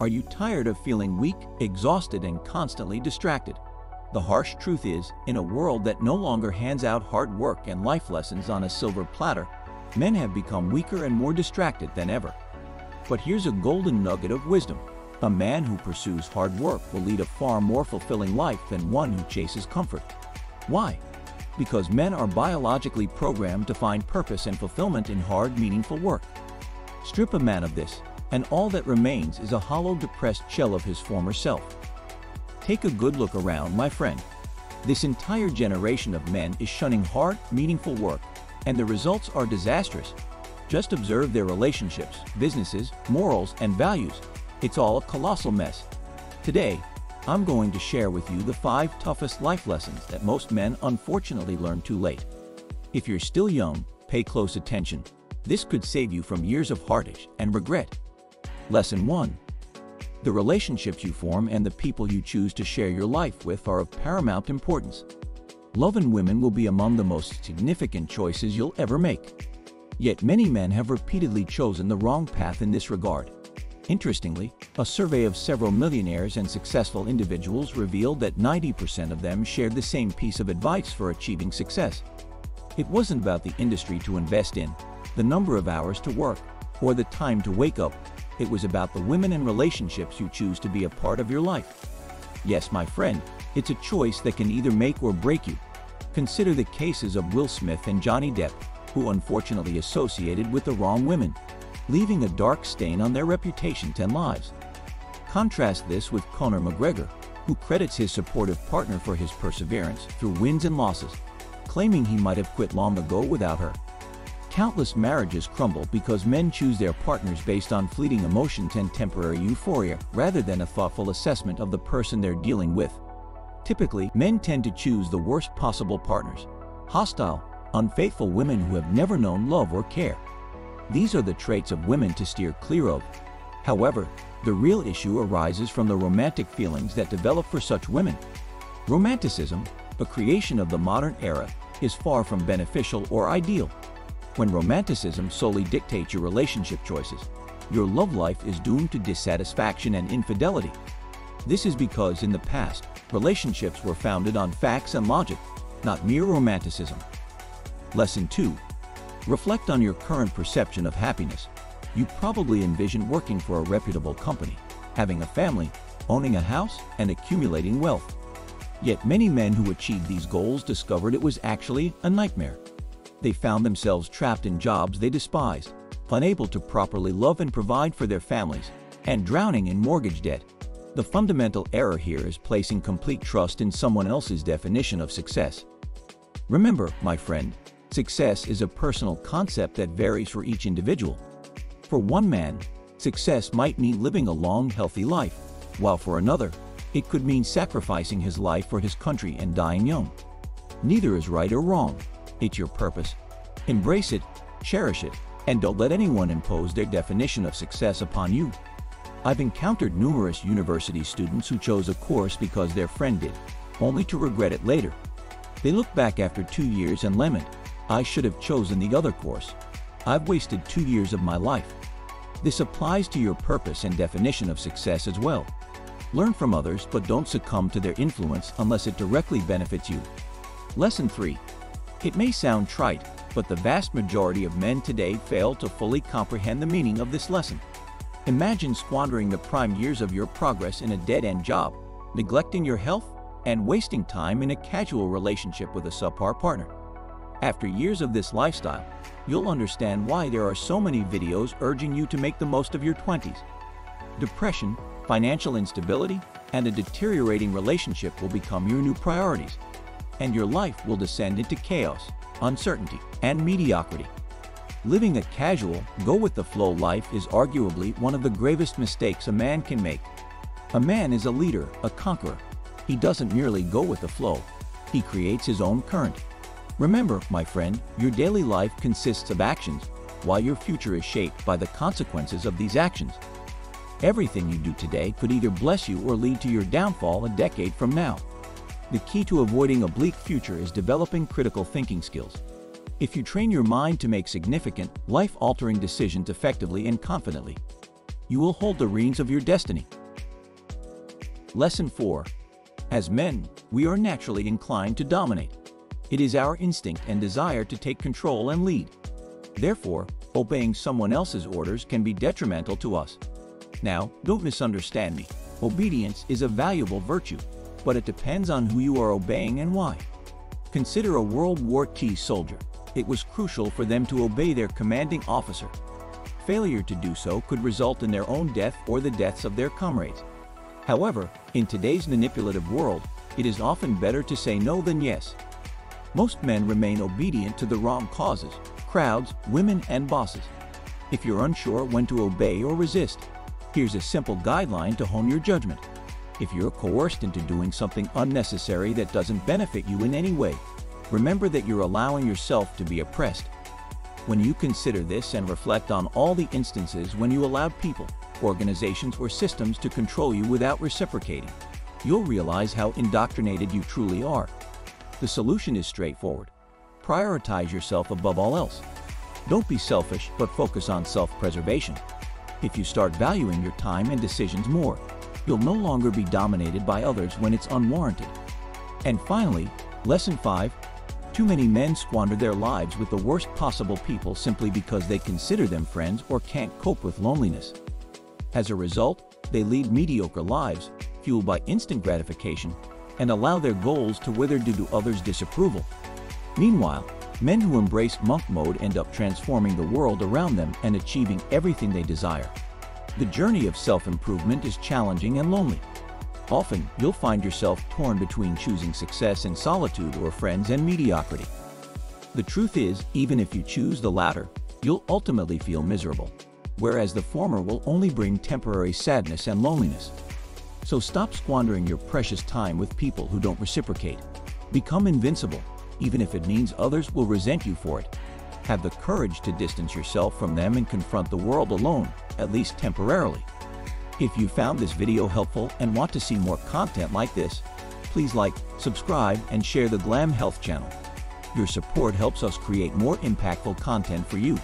Are you tired of feeling weak, exhausted, and constantly distracted? The harsh truth is, in a world that no longer hands out hard work and life lessons on a silver platter, men have become weaker and more distracted than ever. But here's a golden nugget of wisdom. A man who pursues hard work will lead a far more fulfilling life than one who chases comfort. Why? Because men are biologically programmed to find purpose and fulfillment in hard, meaningful work. Strip a man of this, and all that remains is a hollow, depressed shell of his former self. Take a good look around, my friend. This entire generation of men is shunning hard, meaningful work, and the results are disastrous. Just observe their relationships, businesses, morals, and values. It's all a colossal mess. Today, I'm going to share with you the five toughest life lessons that most men unfortunately learn too late. If you're still young, pay close attention. This could save you from years of heartache and regret. Lesson 1. The relationships you form and the people you choose to share your life with are of paramount importance. Love and women will be among the most significant choices you'll ever make. Yet many men have repeatedly chosen the wrong path in this regard. Interestingly, a survey of several millionaires and successful individuals revealed that 90% of them shared the same piece of advice for achieving success. It wasn't about the industry to invest in, the number of hours to work, or the time to wake up it was about the women and relationships you choose to be a part of your life. Yes, my friend, it's a choice that can either make or break you. Consider the cases of Will Smith and Johnny Depp, who unfortunately associated with the wrong women, leaving a dark stain on their reputations and lives. Contrast this with Conor McGregor, who credits his supportive partner for his perseverance through wins and losses, claiming he might have quit long ago without her. Countless marriages crumble because men choose their partners based on fleeting emotions and temporary euphoria rather than a thoughtful assessment of the person they're dealing with. Typically, men tend to choose the worst possible partners hostile, unfaithful women who have never known love or care. These are the traits of women to steer clear of. However, the real issue arises from the romantic feelings that develop for such women. Romanticism, a creation of the modern era, is far from beneficial or ideal. When romanticism solely dictates your relationship choices, your love life is doomed to dissatisfaction and infidelity. This is because in the past, relationships were founded on facts and logic, not mere romanticism. Lesson 2. Reflect on your current perception of happiness. You probably envision working for a reputable company, having a family, owning a house, and accumulating wealth. Yet many men who achieved these goals discovered it was actually a nightmare. They found themselves trapped in jobs they despised, unable to properly love and provide for their families, and drowning in mortgage debt. The fundamental error here is placing complete trust in someone else's definition of success. Remember, my friend, success is a personal concept that varies for each individual. For one man, success might mean living a long, healthy life, while for another, it could mean sacrificing his life for his country and dying young. Neither is right or wrong. It's your purpose. Embrace it, cherish it, and don't let anyone impose their definition of success upon you. I've encountered numerous university students who chose a course because their friend did, only to regret it later. They look back after two years and lament, I should have chosen the other course. I've wasted two years of my life. This applies to your purpose and definition of success as well. Learn from others, but don't succumb to their influence unless it directly benefits you. Lesson 3 it may sound trite, but the vast majority of men today fail to fully comprehend the meaning of this lesson. Imagine squandering the prime years of your progress in a dead-end job, neglecting your health, and wasting time in a casual relationship with a subpar partner. After years of this lifestyle, you'll understand why there are so many videos urging you to make the most of your 20s. Depression, financial instability, and a deteriorating relationship will become your new priorities and your life will descend into chaos, uncertainty, and mediocrity. Living a casual, go with the flow life is arguably one of the gravest mistakes a man can make. A man is a leader, a conqueror. He doesn't merely go with the flow, he creates his own current. Remember, my friend, your daily life consists of actions, while your future is shaped by the consequences of these actions. Everything you do today could either bless you or lead to your downfall a decade from now. The key to avoiding a bleak future is developing critical thinking skills. If you train your mind to make significant, life-altering decisions effectively and confidently, you will hold the reins of your destiny. Lesson 4. As men, we are naturally inclined to dominate. It is our instinct and desire to take control and lead. Therefore, obeying someone else's orders can be detrimental to us. Now, don't misunderstand me. Obedience is a valuable virtue, but it depends on who you are obeying and why. Consider a World War II soldier. It was crucial for them to obey their commanding officer. Failure to do so could result in their own death or the deaths of their comrades. However, in today's manipulative world, it is often better to say no than yes. Most men remain obedient to the wrong causes, crowds, women, and bosses. If you're unsure when to obey or resist, here's a simple guideline to hone your judgment. If you're coerced into doing something unnecessary that doesn't benefit you in any way, remember that you're allowing yourself to be oppressed. When you consider this and reflect on all the instances when you allowed people, organizations, or systems to control you without reciprocating, you'll realize how indoctrinated you truly are. The solution is straightforward. Prioritize yourself above all else. Don't be selfish, but focus on self-preservation. If you start valuing your time and decisions more, you'll no longer be dominated by others when it's unwarranted. And finally, Lesson 5 Too many men squander their lives with the worst possible people simply because they consider them friends or can't cope with loneliness. As a result, they lead mediocre lives, fueled by instant gratification, and allow their goals to wither due to others' disapproval. Meanwhile, men who embrace monk mode end up transforming the world around them and achieving everything they desire. The journey of self-improvement is challenging and lonely. Often, you'll find yourself torn between choosing success in solitude or friends and mediocrity. The truth is, even if you choose the latter, you'll ultimately feel miserable, whereas the former will only bring temporary sadness and loneliness. So stop squandering your precious time with people who don't reciprocate. Become invincible, even if it means others will resent you for it. Have the courage to distance yourself from them and confront the world alone, at least temporarily. If you found this video helpful and want to see more content like this, please like, subscribe, and share the Glam Health channel. Your support helps us create more impactful content for you.